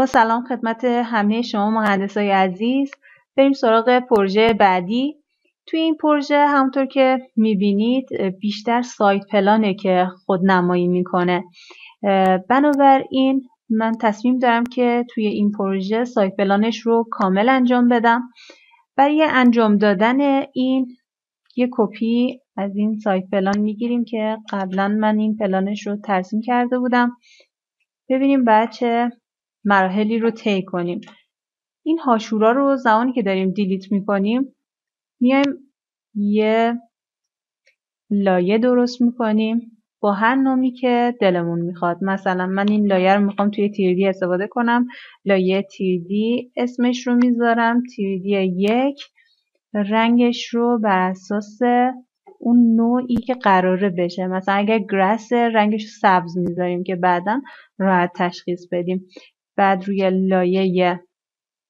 با سلام خدمت همه شما مهندسای عزیز. بریم سراغ پروژه بعدی. توی این پروژه همونطور که می‌بینید بیشتر سایت پلانه که خود نمایی می‌کنه بنابراین من تصمیم دارم که توی این پروژه سایت پلانش رو کامل انجام بدم. برای انجام دادن این یه کپی از این سایت پلان می‌گیریم که قبلا من این پلانش رو ترسیم کرده بودم. ببینیم بعد چه مراحلی رو طی کنیم. این هاشورا رو زمانی که داریم دیلیت می‌کنیم میایم یه لایه درست می‌کنیم با هر نامی که دلمون می‌خواد. مثلا من این لایه رو می‌خوام توی تیردی استفاده کنم. لایه تیردی اسمش رو می‌ذارم. تیردی یک. رنگش رو بر اساس اون نوعی که قراره بشه. مثلا اگر گرس رنگش سبز می‌ذاریم که بعدا راحت تشخیص بدیم. بعد روی لایه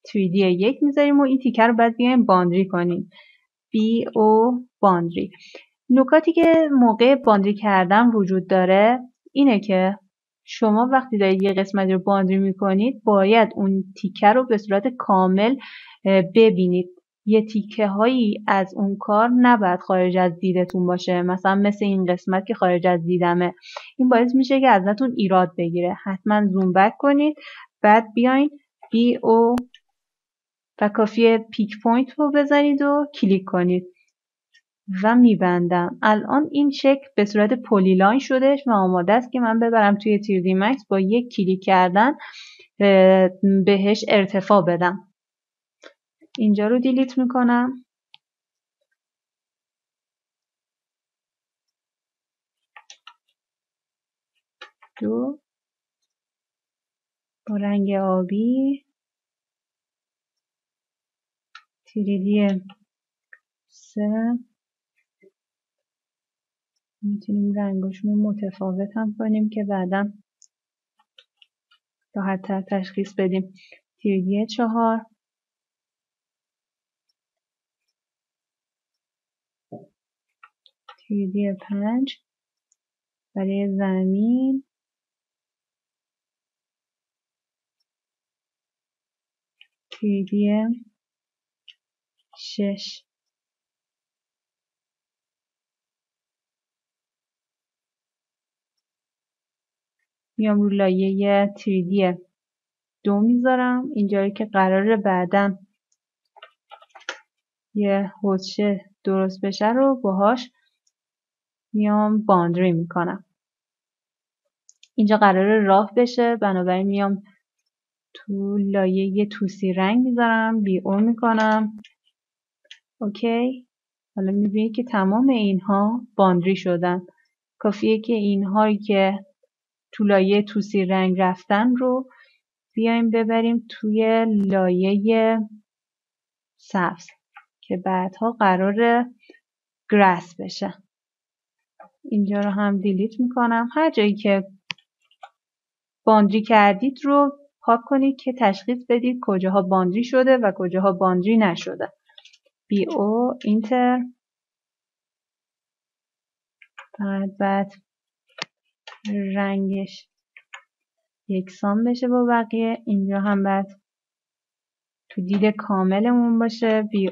3D یک می‌ذاریم و این تیکه رو بعد بیایم باندری کنیم. بی او باندری. نکاتی که موقع باندری کردن وجود داره اینه که شما وقتی دارید یه قسمتی رو باندری می‌کنید باید اون تیکه رو به صورت کامل ببینید. یه تیکه هایی از اون کار نباید خارج از دیدتون باشه. مثلا مثل این قسمت که خارج از دیدمه. این باعث میشه که ازتون ایراد بگیره. حتما zoom back کنید. بعد بیاین BO و کافیه pick point رو بزنید و کلیک کنید. و میبندم. الان این شکل به صورت polyline شده و آماده است که من ببرم توی 3D Max با یک کلیک کردن بهش ارتفاع بدم. اینجا رو delete می‌کنم. دو. رنگ آبی. تیریدی سه. می‌تونیم رنگاشون متفاوت هم کنیم که بعدا راحت تشخیص بدیم. تیریدی چهار. تیریدی پنج. برای زمین. تیریدی شش. میام رو لایه تیریدی دو می‌ذارم. اینجایی که قراره بعدا یه حوزشه درست بشه رو باهاش میام باندری می‌کنم. اینجا قراره راه بشه. بنابراین میام تو لایه توسی رنگ می‌ذارم بی او می‌کنم. اوکی. حالا می‌بینید که تمام اینها باندری شدن. کافیه که اینهایی که تو لایه توسی رنگ رفتن رو بیایم ببریم توی لایه سبز که بعدها قرار گرس بشه. اینجا رو هم دیلیت می‌کنم. هر جایی که باندری کردید رو پاک کنید که تشخیص بدید کجاها باندری شده و کجاها باندری نشده. او اینتر. بعد بعد رنگش یکسان بشه با بقیه. اینجا هم بعد تو دید کاملمون باشه. بی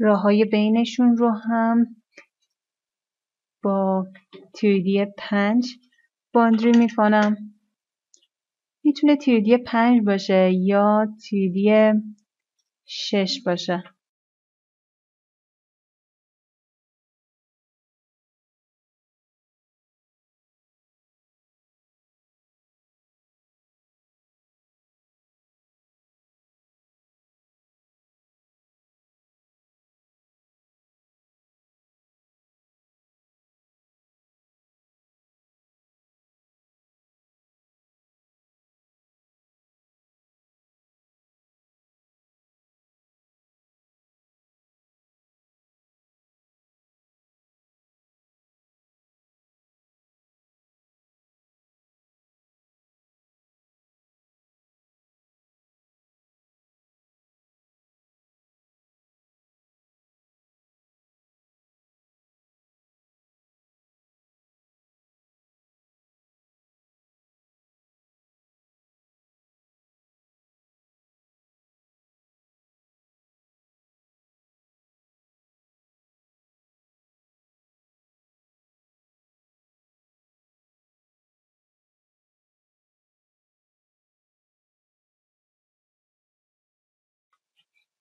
او راههای بینشون رو هم با تیردی پنج باندری می‌کنم. می‌تونه تیردی پنج باشه یا تیردی شش باشه.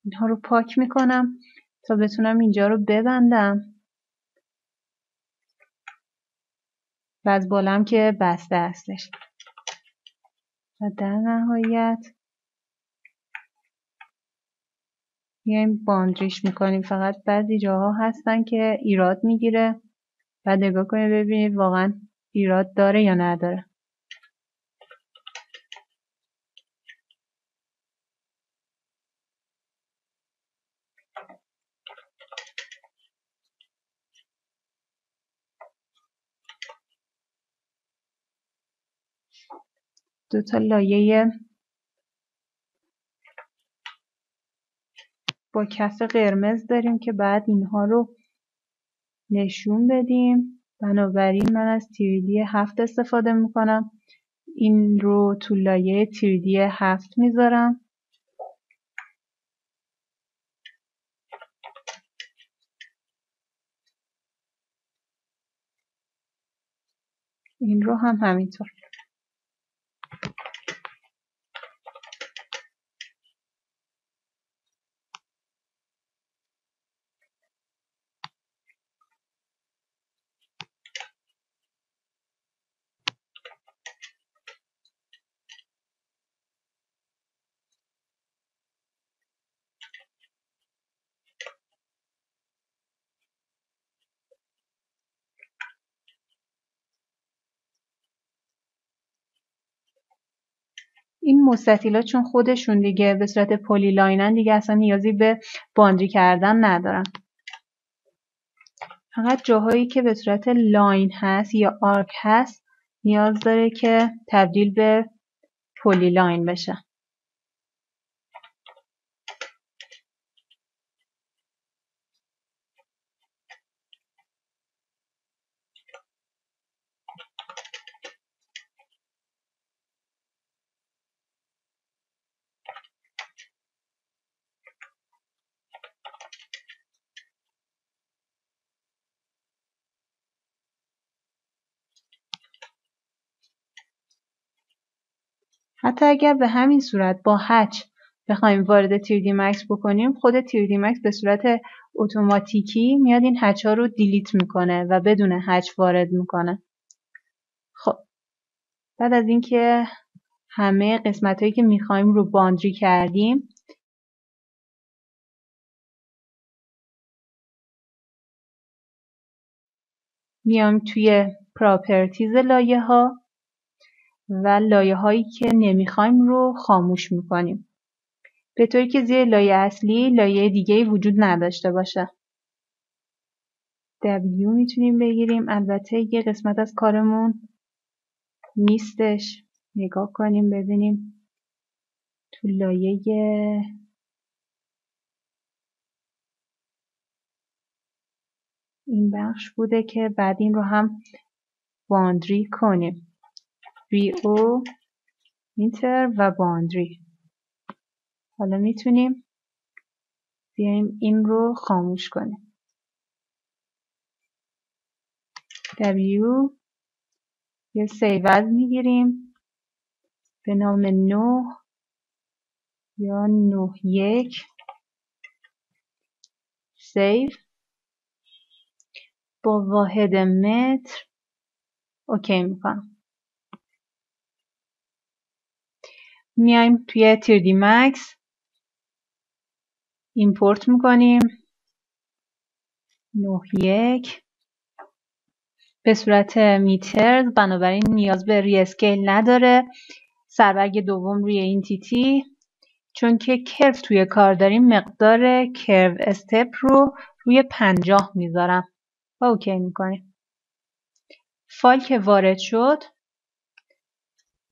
اینها رو پاک می‌کنم تا بتونم اینجا رو ببندم. و از بالام که بسته هستش. و در نهایت میایم باندریش می‌کنیم. فقط بعضی جاها هستن که ایراد می‌گیره. و نگاه کنید ببینید واقعا ایراد داره یا نداره. دو تا لایه با کف قرمز داریم که بعد اینها رو نشون بدیم. بنابراین من از تیریدی هفت استفاده می‌کنم. این رو تو لایه تیریدی هفت می‌ذارم این رو هم همینطور. این مستطیلا چون خودشون دیگه به صورت polyline ن دیگه اصلا نیازی به boundary کردن ندارن. فقط جاهایی که به صورت line هست یا arc هست نیاز داره که تبدیل به polyline بشه. حتی اگر به همین صورت با هچ بخوایم وارد تیردی مکس بکنیم خود تیردی مکس به صورت اتوماتیکی میاد این هچ ها رو دیلیت می‌کنه و بدون هچ وارد می‌کنه. خب بعد از اینکه همه قسمت هایی که می‌خوایم رو باندری کردیم میام توی پراپرتیز لایه ها و لایه هایی که نمی‌خوایم رو خاموش می‌کنیم. به طوری که زیر لایه اصلی لایه دیگه وجود نداشته باشه. W می‌تونیم بگیریم. البته یه قسمت از کارمون نیستش. نگاه کنیم ببینیم. تو لایه این بخش بوده که بعد این رو هم باندری کنیم. او اینتر و باندری. حالا می‌تونیم بیایم این رو خاموش کنیم. W یه سیوز می‌گیریم. به نام نه یا نه یک. save. با واحد متر. OK می‌کنم. میایم توی 3D Max. import می‌کنیم. نه یک. به صورت meter بنابراین نیاز به rescale نداره. سربرگ دوم روی این تیتی چون که curve توی کار داریم مقدار curve step رو روی پنجاه می‌ذارم. و OK می‌کنیم. فایل که وارد شد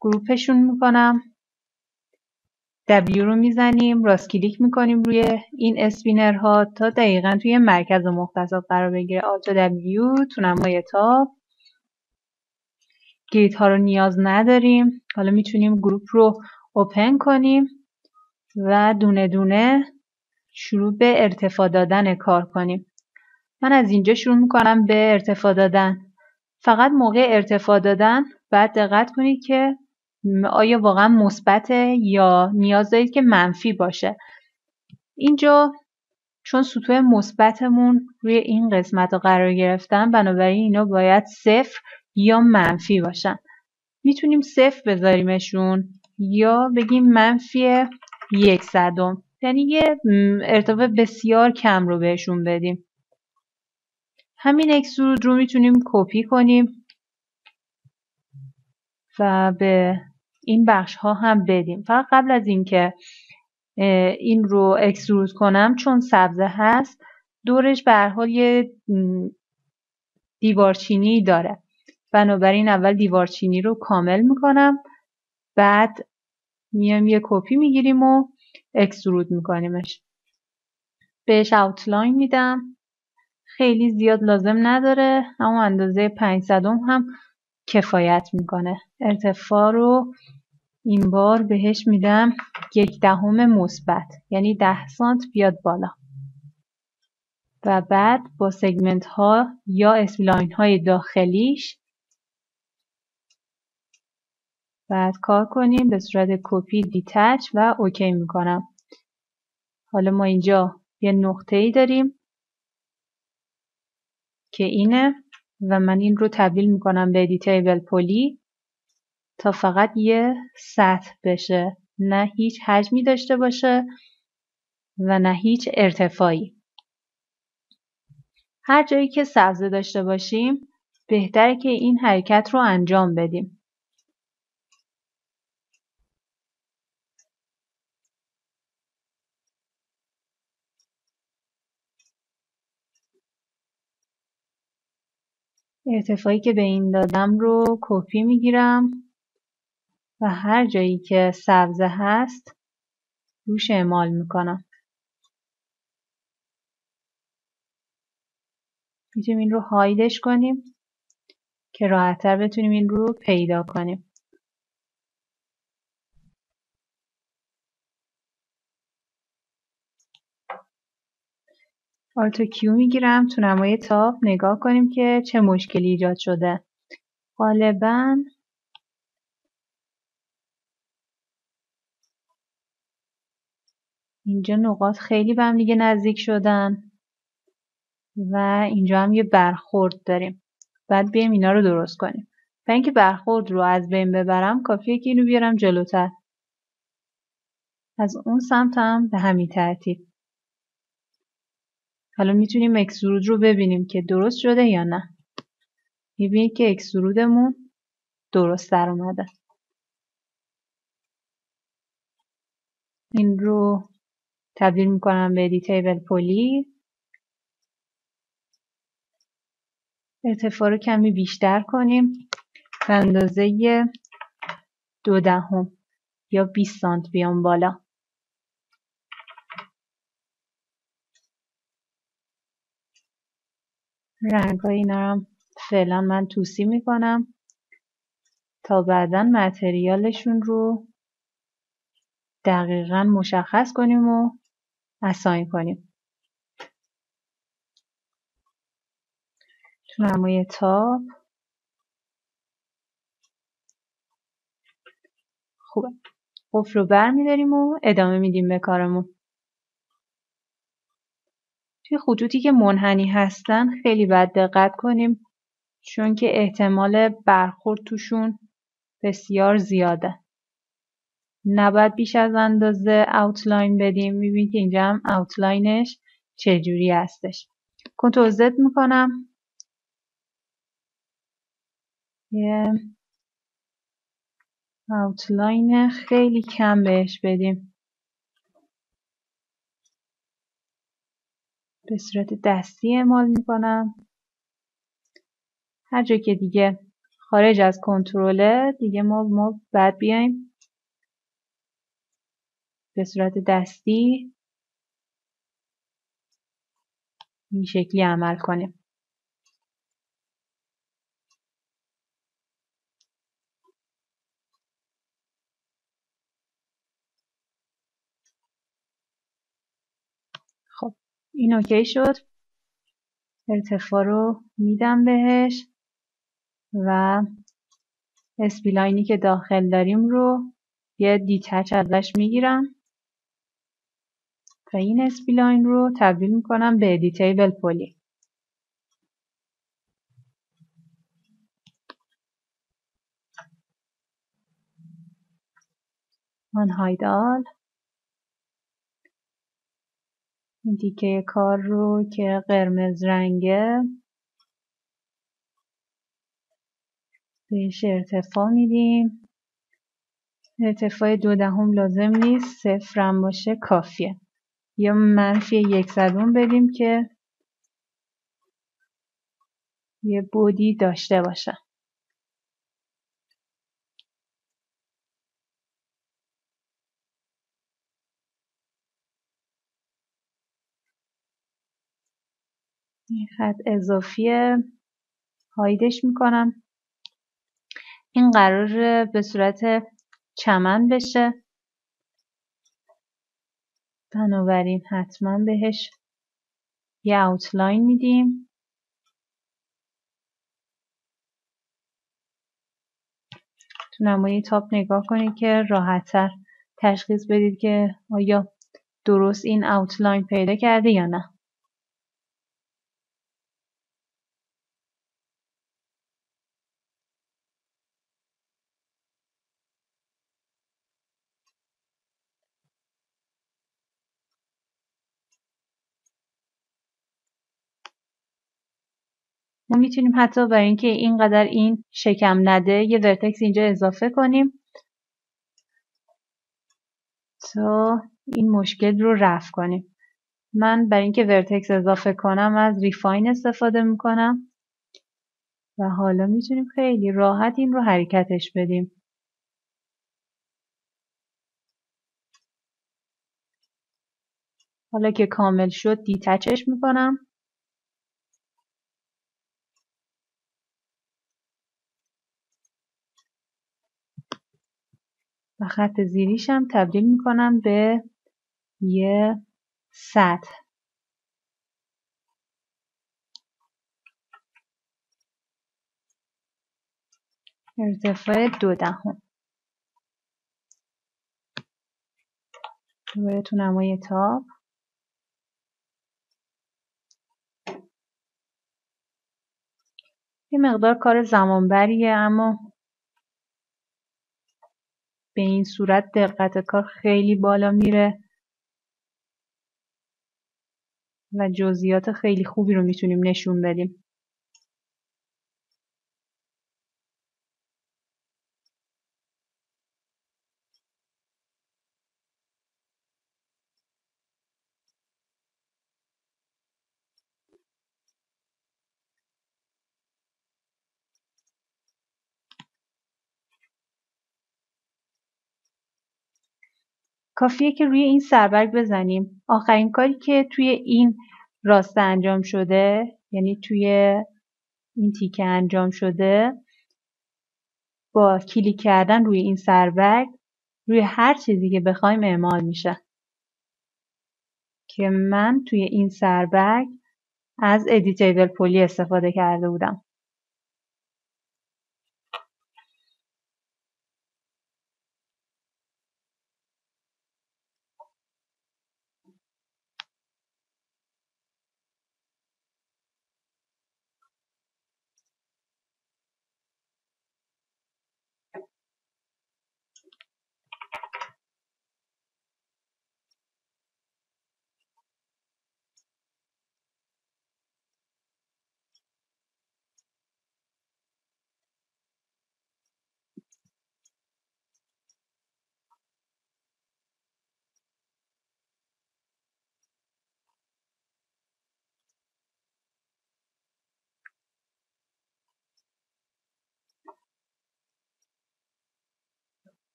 group شون می‌کنم. W رو می‌زنیم راست کلیک می‌کنیم روی این spinner ها تا دقیقا توی مرکز مختصات قرار بگیره. Alt W تو نمای top grid ها رو نیاز نداریم. حالا می‌تونیم group رو اوپن کنیم و دونه دونه شروع به ارتفاع دادن کار کنیم. من از اینجا شروع می‌کنم به ارتفاع دادن. فقط موقع ارتفاع دادن بعد دقت کنید که آیا واقعا مثبت یا نیاز دارید که منفی باشه؟ اینجا چون سطوح مثبتمون روی این قسمت رو قرار گرفتن بنابراین اینا باید صفر یا منفی باشن. می‌تونیم صفر بذاریمشون یا بگیم منفی یک صدم. یعنی یه ارتفاع بسیار کم رو بهشون بدیم. همین اکسرود رو می‌تونیم کپی کنیم و به این بخش ها هم بدیم. فقط قبل از اینکه این رو اکسرود کنم چون سبزه هست دورش به حال یه دیوارچینی داره. بنابراین اول دیوارچینی رو کامل می‌کنم بعد میام یه کپی می‌گیریم و اکسرود میکنیمش. بهش اوتلاین میدم. خیلی زیاد لازم نداره اما اندازه 500 هم کفایت می‌کنه. ارتفاع رو این بار بهش میدم یک دهم مثبت. یعنی ده سانت بیاد بالا. و بعد با segment ها یا spline های داخلیش بعد کار کنیم. به صورت کپی detach و OK می‌کنم. حالا ما اینجا یه نقطه ای داریم که اینه. و من این رو تبدیل می‌کنم به editable poly تا فقط یه سطح بشه. نه هیچ حجمی داشته باشه و نه هیچ ارتفاعی. هر جایی که سبزه داشته باشیم بهتره که این حرکت رو انجام بدیم. ارتفاعی که به این دادم رو کپی می‌گیرم و هر جایی که سبزه هست روش اعمال می‌کنم. می‌تونیم این رو هایدش کنیم که راحتتر بتونیم این رو پیدا کنیم. آلتو کیو می‌گیرم. تو نمای تاپ نگاه کنیم که چه مشکلی ایجاد شده. غالبا اینجا نقاط خیلی به هم دیگه نزدیک شدن و اینجا هم یه برخورد داریم. بعد بیایم اینا رو درست کنیم. و اینکه برخورد رو از بین ببرم کافیه که اینو بیارم جلوتر. از اون سمت هم به همین ترتیب. حالا می‌تونیم اکسرود رو ببینیم که درست شده یا نه. می‌بینید که اکسرودمون درست در اومده. این رو تبدیل می‌کنم به دیتیبل پولی ارتفاع رو کمی بیشتر کنیم. به اندازه دو دهم یا 20 سانت بیام بالا. رنگ های اینا رو فعلا من توسی می‌کنم. تا بعدا متریالشون رو دقیقا مشخص کنیم و اساین کنیم. تو نمای تاپ خوبه. قفل رو بر میداریم و ادامه میدیم به کارمون. توی خطوطی که منحنی هستن خیلی باید دقت کنیم چون که احتمال برخورد توشون بسیار زیاده. نباید بیش از اندازه اوتلاین بدیم. می‌بینید که اینجا هم اوتلاینش چجوری هستش. کنترل زد می‌کنم. یه اوتلاین خیلی کم بهش بدیم. به صورت دستی اعمال می‌کنم. هر جا که دیگه خارج از کنترله دیگه ما ما بعد بیایم. به صورت دستی این شکلی عمل کنیم خب این OK شد. ارتفاع رو میدم بهش و spline ی که داخل داریم رو یه detach ازش می‌گیرم. و این spline رو تبدیل می‌کنم به editable poly unhide all. این تیکه کار رو که قرمز رنگه. بهش ارتفاع میدیم. ارتفاع دو دهم لازم نیست صفرم باشه کافیه. یا منفی یک صدم بدیم که یه بودی داشته باشه. این خط اضافیه هایدش می‌کنم. این قرار به صورت چمن بشه. بنابراین حتما بهش یه اوتلاین میدیم. تو نمای تاپ نگاه کنید که راحتتر تشخیص بدید که آیا درست این اوتلاین پیدا کرده یا نه. ما می‌تونیم حتی برای اینکه اینقدر این شکم نده یه vertex اینجا اضافه کنیم. تا این مشکل رو رفع کنیم. من برای اینکه vertex اضافه کنم از refine استفاده می‌کنم. و حالا می‌تونیم خیلی راحت این رو حرکتش بدیم. حالا که کامل شد دیتچش می‌کنم. و خط زیریشم تبدیل می‌کنم به یه سطح. ارتفاع دو دهم. دوباره تو نمای تاپ. یه مقدار کار زمانبریه اما به این صورت دقت کار خیلی بالا میره و جزئیات خیلی خوبی رو می‌تونیم نشون بدیم. کافیه که روی این سربرگ بزنیم. آخرین کاری که توی این راسته انجام شده یعنی توی این تیکه انجام شده با کلیک کردن روی این سربرگ روی هر چیزی که بخوایم اعمال میشه. که من توی این سربرگ از editable poly استفاده کرده بودم.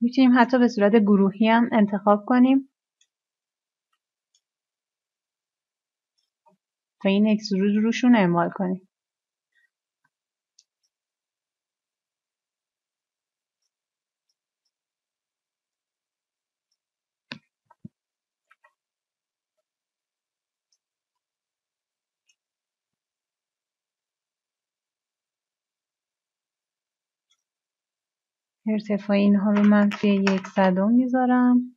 می‌تونیم حتی به صورت گروهی هم انتخاب کنیم. تا این اکسرود روشون اعمال کنیم. ارتفاع اینها رو منفی یک صدم می‌ذارم.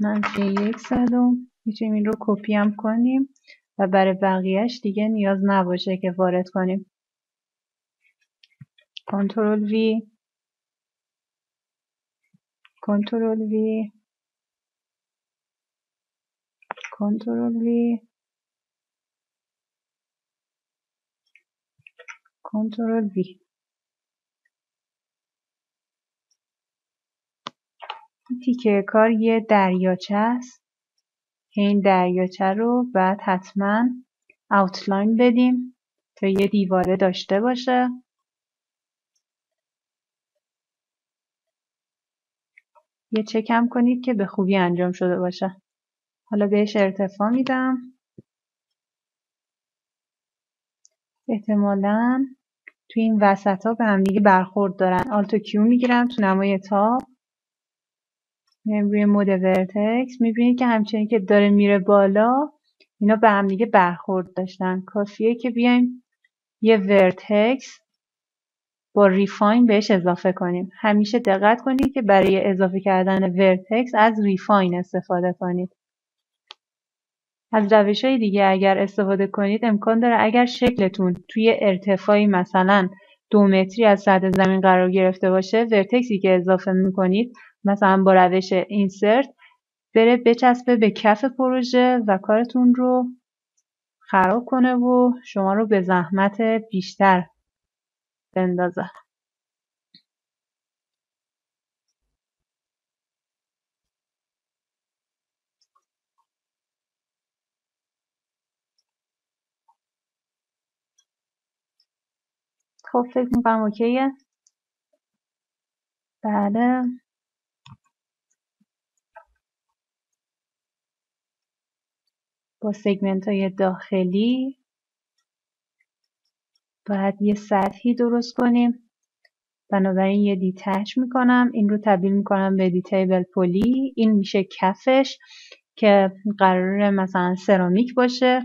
منفی یک صدم می‌تونیم این رو کپی هم کنیم و برای بقیهش دیگه نیاز نباشه که وارد کنیم. کنترل وی کنترل وی کنترل وی کنترل وی تیکه کار یه دریاچه است. این دریاچه رو بعد حتما اوتلاین بدیم تا یه دیواره داشته باشه. یه چکم کنید که به خوبی انجام شده باشه. حالا بهش ارتفاع میدم. احتمالا تو این وسط ها به هم دیگه برخورد دارن. Alt و Q می‌گیرم تو نمای top میایم روی mode vertex می‌بینید که همچنین که داره میره بالا اینا به هم دیگه برخورد داشتن. کافیه که بیایم یه vertex با refine بهش اضافه کنیم. همیشه دقت کنید که برای اضافه کردن vertex از refine استفاده کنید. از روش های دیگه اگر استفاده کنید امکان داره اگر شکلتون توی ارتفاعی مثلا دو متری از سطح زمین قرار گرفته باشه ورتکسی که اضافه می‌کنید مثلا با روش اینسرت بره بچسبه به کف پروژه و کارتون رو خراب کنه و شما رو به زحمت بیشتر بندازه. خب فکر می‌کنم OK ه. بله. با segment های داخلی. باید یه سطحی درست کنیم. بنابراین یه detach می‌کنم. این رو تبدیل می‌کنم به editable poly این میشه کفش که قرار مثلا سرامیک باشه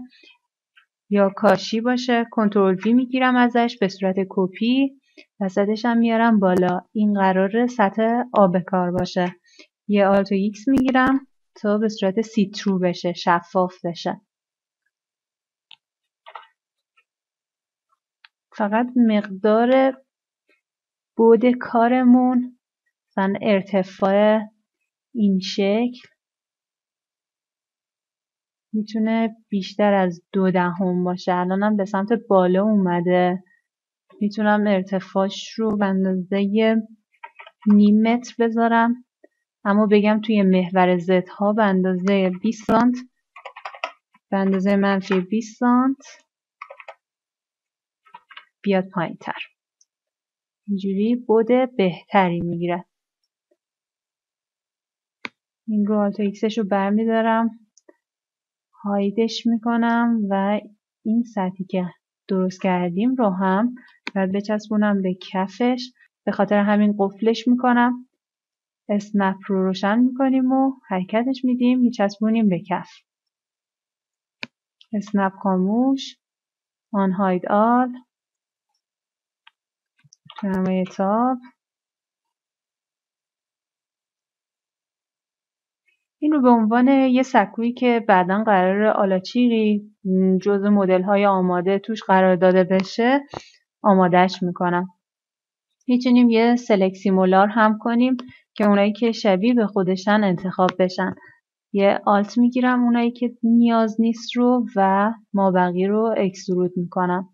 یا کاشی باشه. Ctrl V می‌گیرم ازش به صورت کپی. وسطش هم میارم بالا. این قرار سطح آب کار باشه. یه Alt و X می‌گیرم. تا به صورت see-through بشه شفاف بشه. فقط مقدار بود کارمون مثلا ارتفاع این شکل می‌تونه بیشتر از دو دهم باشه. الانم به سمت بالا اومده. می‌تونم ارتفاعش رو به اندازه نیم متر بذارم. اما بگم توی محور ها به اندازه 20 سانت به اندازه منفی 20 سانت بیاد پایین تر اینجوری بود بهتری می‌گیره. این رو Alt X ش رو برمیدارم. hide ش می‌کنم و این سطحی که درست کردیم رو هم باید بچسبونم به کفش. به خاطر همین قفلش می‌کنم. snap رو روشن می‌کنیم و حرکتش میدیم میچسبونیم به کف. snap خاموش unhide all. نمای top. این رو به عنوان یه سکویی که بعدا قرار آلاچیقی جز مدل های آماده توش قرار داده بشه آمادهش می‌کنم. می‌تونیم یه سلکسیمولار هم کنیم که اونایی که شبیه به خودشن انتخاب بشن. یه آلت می‌گیرم اونایی که نیاز نیست رو و مابقی رو اکسرود می‌کنم.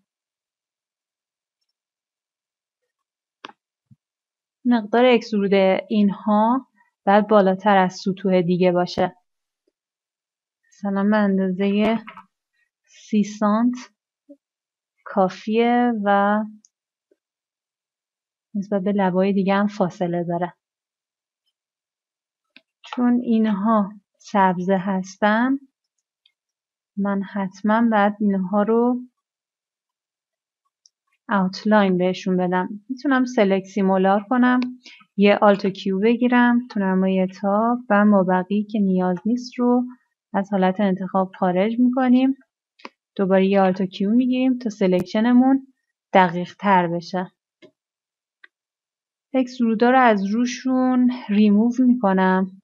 مقدار اکسرود اینها باید بالاتر از سطوح دیگه باشه. مثلا به اندازه سی سانت کافیه و نسبت به لبای دیگه هم فاصله داره. چون اینها سبزه هستن من حتما باید اینها رو outline بهشون بدم. می‌تونم select similar کنم یه Alt Q بگیرم تو نمای top و مابقی که نیاز نیست رو از حالت انتخاب خارج می‌کنیم. دوباره یه Alt Q می‌گیریم تا selection مون دقیق تر بشه. extrude ا رو از روشون ریموو می‌کنم.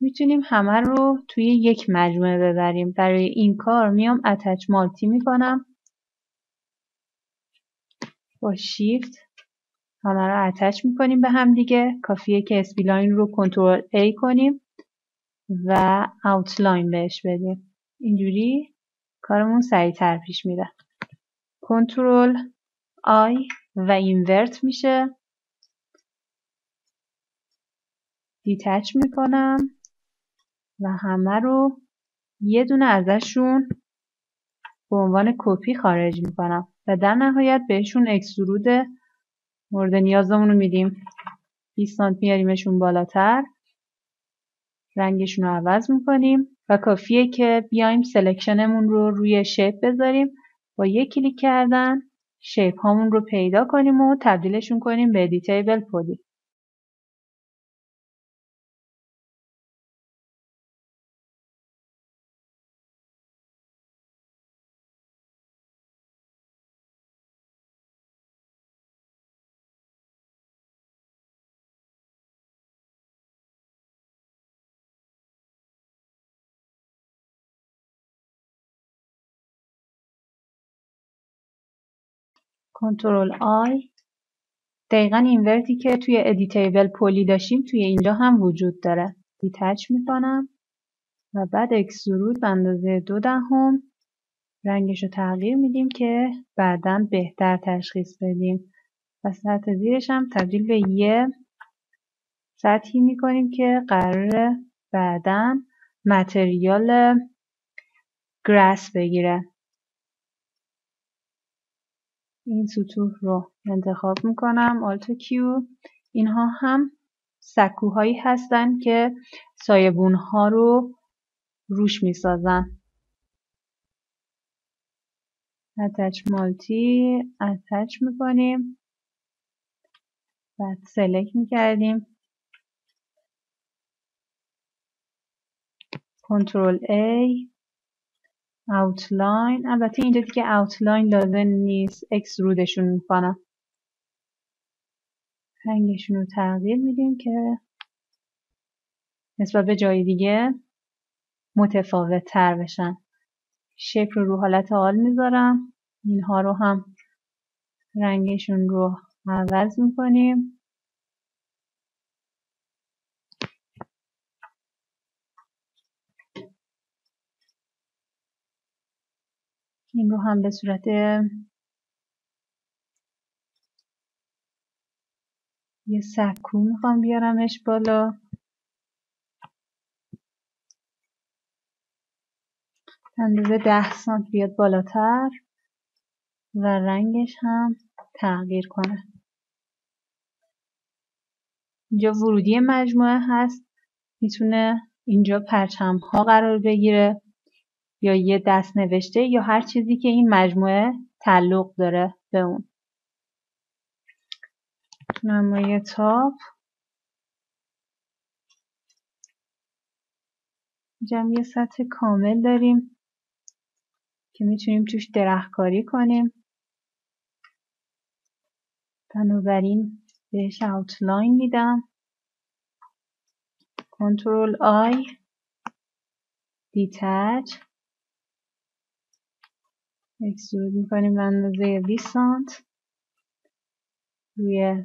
می‌تونیم همه رو توی یک مجموعه ببریم. برای این کار میام attach multi می‌کنم. با شیفت همه رو attach می‌کنیم به هم دیگه. کافیه که spline رو control A کنیم و outline بهش بدیم. اینجوری کارمون سریعتر پیش میره. control I و invert میشه. detach می‌کنم و همه رو یه دونه ازشون به عنوان کپی خارج می‌کنم. و در نهایت بهشون extrude مورد نیازمون رو میدیم. 20 سانت میاریمشون بالاتر. رنگشون رو عوض می‌کنیم و کافیه که بیایم selection مون رو روی shape بذاریم. با یک کلیک کردن shape هامون رو پیدا کنیم و تبدیلشون کنیم به editable poly control I. دقیقا invert ی که توی editable poly داشتیم توی اینجا هم وجود داره. detach می‌کنم. و بعد extrude به اندازه دو دهم. رنگش رو تغییر میدیم که بعدا بهتر تشخیص بدیم. و سطح زیرش هم تبدیل به یه. سطحی می‌کنیم که قرار بعدا material گراس بگیره. این سطوح رو انتخاب می‌کنم. آلت کیو اینها هم سکوهایی هستن که سایبون ها رو روش می‌سازن. اتچ مالتی اتچ می‌کنیم. بعد سلکت می‌کردیم. کنترل A. اوتلاین البته اینجا دیگه اوتلاین لازم نیست. اکسرودشون می‌کنم رنگشون رو تغییر میدیم که نسبت به جای دیگه متفاوت تر بشن. شیپ رو رو حالت آل می‌ذارم. اینها رو هم رنگشون رو عوض می‌کنیم. این رو هم به صورت یه سکو می‌خوام بیارمش بالا. اندازه ده سانت بیاد بالاتر و رنگش هم تغییر کنه. اینجا ورودی مجموعه هست. می‌تونه اینجا پرچم ها قرار بگیره. یا یه دست نوشته یا هر چیزی که این مجموعه تعلق داره به اون. نمای تاپ. یه سطح کامل داریم که می‌تونیم توش درختکاری کنیم. بنابراین بهش اوتلاین میدم. control I detach. اکسود می‌کنیم به اندازه 20 سانت. روی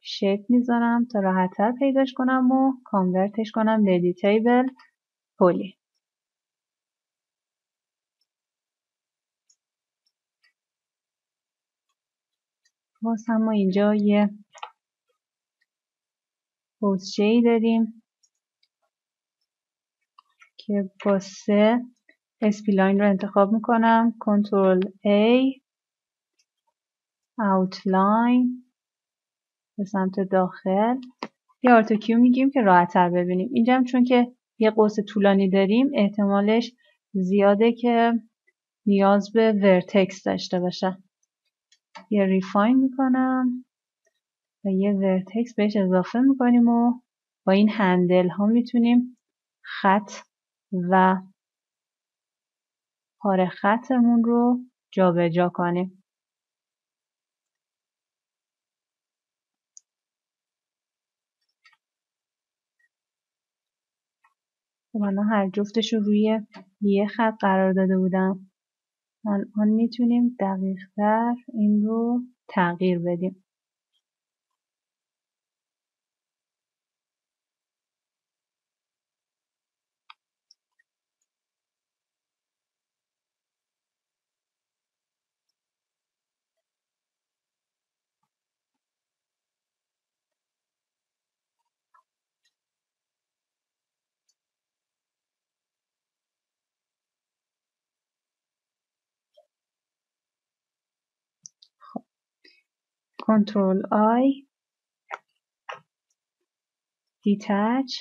shape می‌ذارم تا راحتتر پیداش کنم و convert ش کنم به editable poly. باز هم ما اینجا یه حوضچه ای داریم که با سه spline رو انتخاب می‌کنم. control A outline به سمت داخل. یه Alt Q میگیم که راحت تر ببینیم. اینجا هم چون که یه قوس طولانی داریم احتمالش زیاده که نیاز به vertex داشته باشه. یه ریفاین می‌کنم و یه ورتکس بهش اضافه می‌کنیم و با این هندل ها می‌تونیم خط و پاره خطمون رو جابجا جا کنیم. خب الان هر جفتش رو روی یه خط قرار داده بودم. الان می‌تونیم دقیقتر این رو تغییر بدیم. control I detach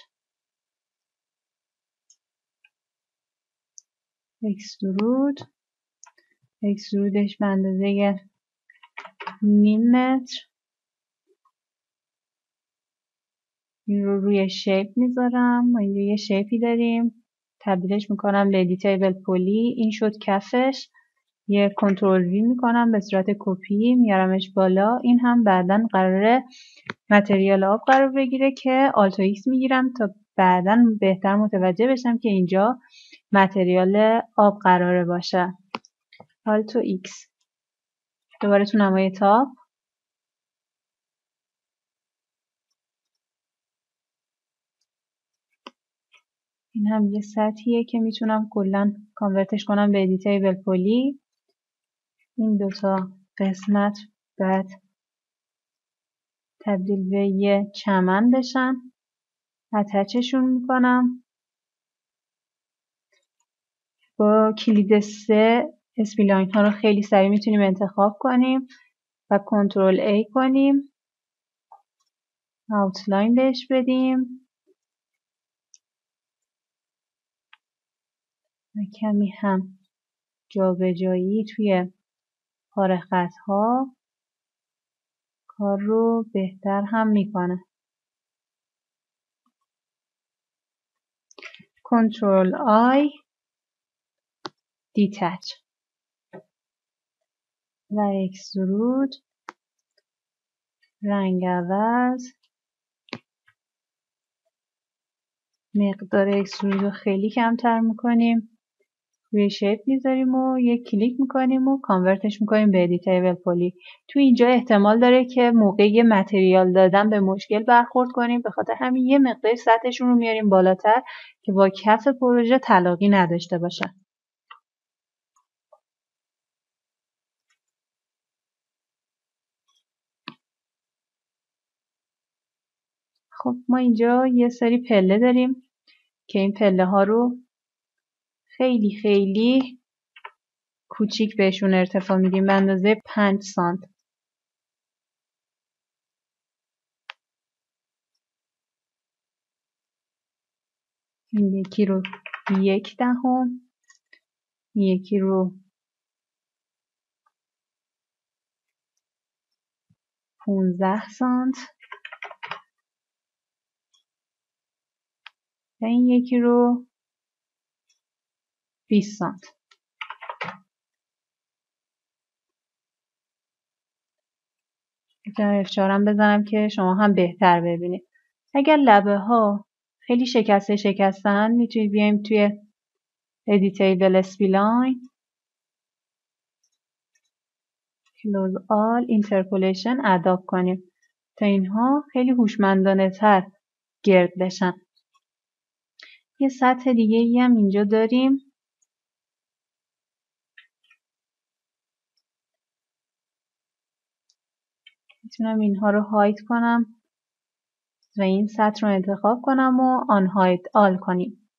extrude extrude ش به اندازه نیم متر. این رو روی shape می‌ذارم. ما اینجا یه shape ی داریم. تبدیلش می‌کنم به editable poly این شد کفش. یه control V می‌کنم به صورت کپی میارمش بالا. این هم بعدا قراره material آب قرار بگیره که Alt X می‌گیرم تا بعدا بهتر متوجه بشم که اینجا material آب قراره باشه. Alt X. دوباره تو نمای top. این هم یه سطحیه که می‌تونم کلا convert ش کنم به editable poly. این دوتا قسمت بعد تبدیل به یه چمن بشن. attach شون می‌کنم. با کلید سه spline ها رو خیلی سریع می‌تونیم انتخاب کنیم و control A کنیم. آوتلاین بهش بدیم. و کمی هم جابجایی توی پاره ها کار رو بهتر هم می‌کنه. کنترل آی دیتچ. و extrude رنگ عوض. مقدار extrude رو خیلی کمتر می‌کنیم. روی shape می‌ذاریم و یک کلیک می‌کنیم و convert ش می‌کنیم به editable poly تو اینجا احتمال داره که موقع material دادن به مشکل برخورد کنیم. به خاطر همین یه مقدار سطحشون رو میاریم بالاتر که با کف پروژه تلاقی نداشته باشن. خب ما اینجا یه سری پله داریم که این پله ها رو خیلی خیلی کوچیک بهشون ارتفاع میدیم. به اندازه 5 سانت. این یکی رو یک دهم. یکی رو پونزده سانت. و این یکی رو 20 سانت می‌تونم F چهارم بزنم که شما هم بهتر ببینید. اگر لبه ها خیلی شکسته شکستن می‌تونید بیایم توی editable spline close all interpolation adapt کنیم. تا اینها خیلی هوشمندانه تر گرد بشن. یه سطح دیگه ای هم اینجا داریم. می‌تونم اینها رو hide کنم و این سطح رو انتخاب کنم و unhide all کنیم.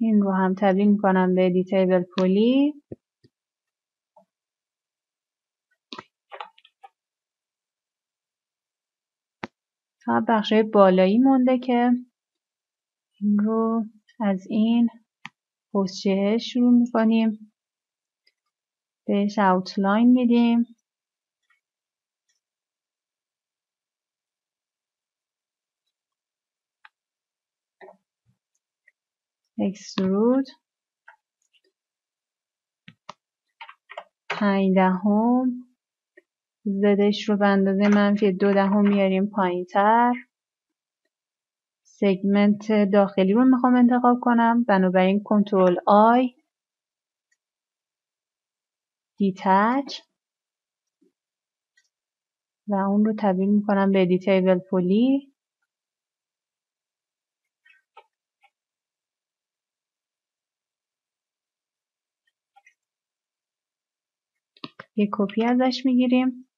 این رو هم تبدیل می‌کنم به editable poly تا بخش بالایی مونده که این رو از این پوزچه شروع می‌کنیم. بهش اوتلاین میدیم. اکسترود پنج دهم. Z ش رو به اندازه منفی دو دهم میاریم پایین تر segment داخلی رو می‌خوام انتخاب کنم. بنابراین control I. detach. و اون رو تبدیل می‌کنم به editable poly. یک کپی ازش می‌گیریم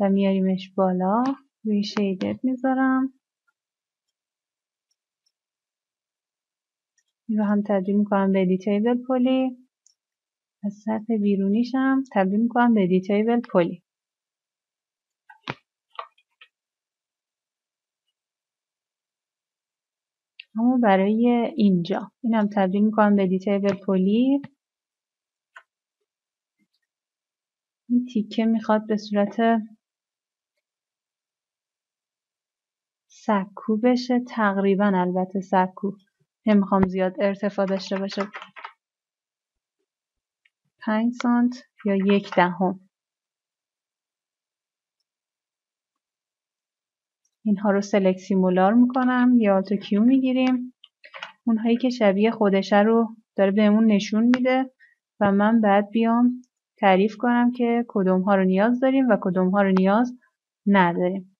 و میاریمش بالا. روی shaded می‌ذارم. این رو هم تبدیل می‌کنم به editable poly از سطح بیرونیشم تبدیل می‌کنم به editable poly اما برای اینجا. اینم تبدیل می‌کنم به editable poly این تیکه می‌خواد به صورت سکو بشه. تقریبا البته سکو. نمی‌خوام زیاد ارتفاع داشته باشه. پنج سانت یا یک دهم. اینها رو سلکت سیمولار می‌کنم. یا آلتو کیو می‌گیریم. اونهایی که شبیه خودشه رو داره بهمون نشون میده و من بعد بیام تعریف کنم که کدوم ها رو نیاز داریم و کدوم ها رو نیاز نداریم.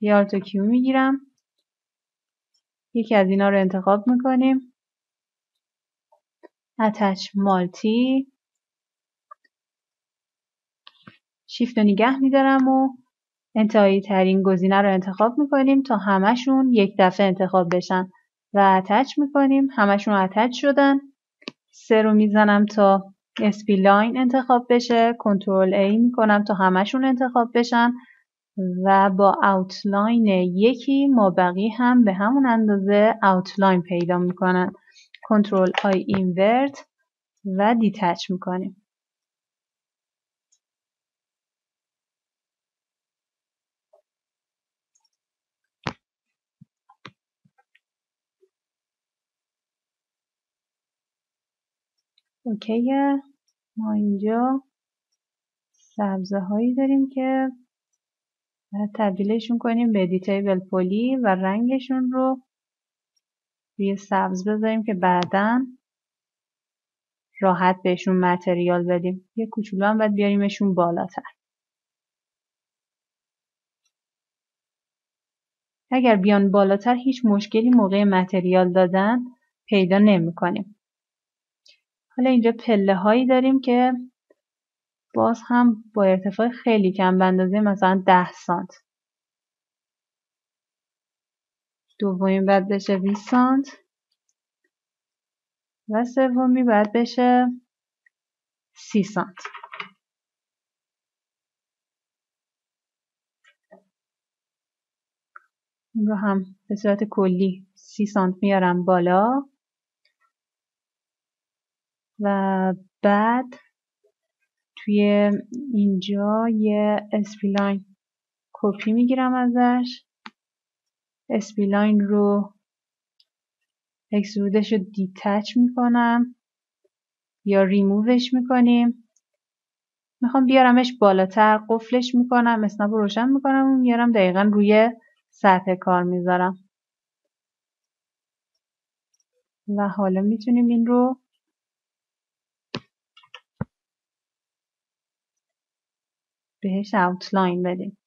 یه آلتو کیو می‌گیرم. یکی از اینا رو انتخاب می‌کنیم. اتچ مالتی شیفت رو نگه میدارم و انتهایی ترین گزینه رو انتخاب می‌کنیم تا همشون یک دفعه انتخاب بشن. و attach می‌کنیم. همشون attach شدن. سه رو می‌زنم تا spline انتخاب بشه. control A می‌کنم تا همشون انتخاب بشن. و با outline یکی مابقی هم به همون اندازه outline پیدا می‌کنن. control I invert و detach می‌کنیم. اوکیه ما اینجا سبزه هایی داریم که تبدیلشون کنیم به دیتیبل پولی و رنگشون رو روی سبز بذاریم که بعدا راحت بهشون متریال بدیم. یه کوچولو هم باید بیاریمشون بالاتر. اگر بیان بالاتر هیچ مشکلی موقع متریال دادن پیدا نمی کنیم. حالا اینجا پله هایی داریم که باز هم با ارتفاع خیلی کم به اندازه مثلا 10 سانت. دومی بعد بشه 20 سانت. و سومی بعد بشه 30 سانت. این رو هم به صورت کلی 30 سانت میارم بالا. و بعد توی اینجا یه spline کپی می‌گیرم ازش. spline رو extrude ش رو detach می‌کنم یا ریمووش می‌کنیم. می‌خوام بیارمش بالاتر قفلش می‌کنم snap رو روشن می‌کنم و میارم دقیقا روی سطح کار می‌ذارم. و حالا می‌تونیم این رو بهش اوتلاین بدیم.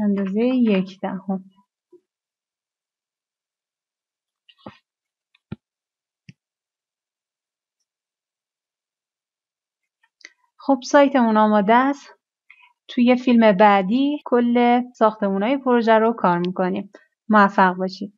اندازه یک دهم. خب سایتمون آماده است. توی فیلم بعدی کل ساختمونای پروژه رو کار می‌کنیم. موفق باشید.